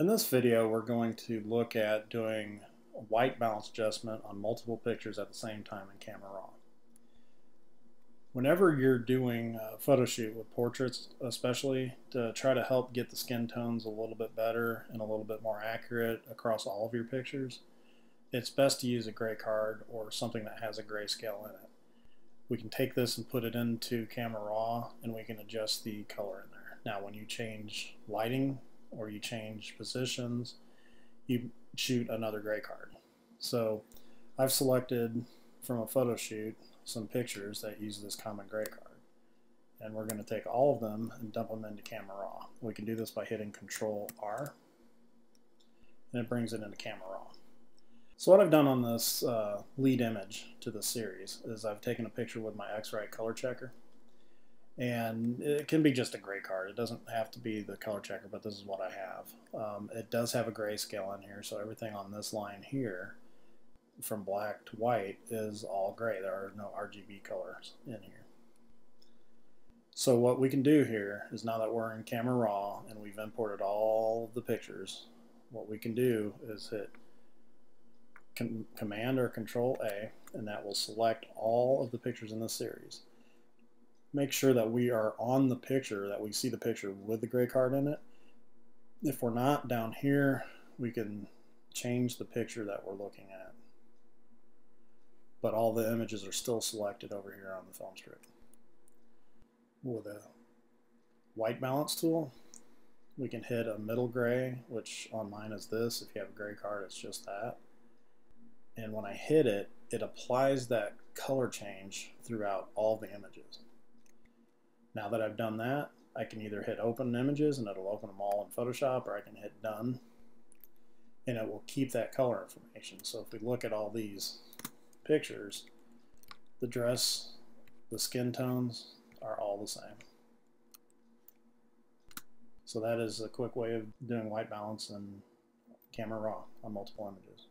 In this video, we're going to look at doing white balance adjustment on multiple pictures at the same time in Camera Raw. Whenever you're doing a photo shoot with portraits, especially to try to help get the skin tones a little bit better and a little bit more accurate across all of your pictures, it's best to use a gray card or something that has a grayscale in it. We can take this and put it into Camera Raw and we can adjust the color in there. Now when you change lighting or you change positions, you shoot another gray card. So I've selected from a photo shoot some pictures that use this common gray card. And we're going to take all of them and dump them into Camera Raw. We can do this by hitting Control R, and it brings it into Camera Raw. So what I've done on this uh, lead image to the series is I've taken a picture with my X-Rite color checker and it can be just a gray card. It doesn't have to be the color checker, but this is what I have. Um, it does have a grayscale in here, so everything on this line here, from black to white, is all gray. There are no RGB colors in here. So what we can do here is now that we're in Camera Raw and we've imported all the pictures, what we can do is hit com Command or Control A, and that will select all of the pictures in the series make sure that we are on the picture, that we see the picture with the gray card in it. If we're not down here, we can change the picture that we're looking at. But all the images are still selected over here on the film strip. With a white balance tool, we can hit a middle gray, which on mine is this. If you have a gray card, it's just that. And when I hit it, it applies that color change throughout all the images. Now that I've done that, I can either hit open images and it'll open them all in Photoshop or I can hit done and it will keep that color information. So if we look at all these pictures, the dress, the skin tones are all the same. So that is a quick way of doing white balance and camera raw on multiple images.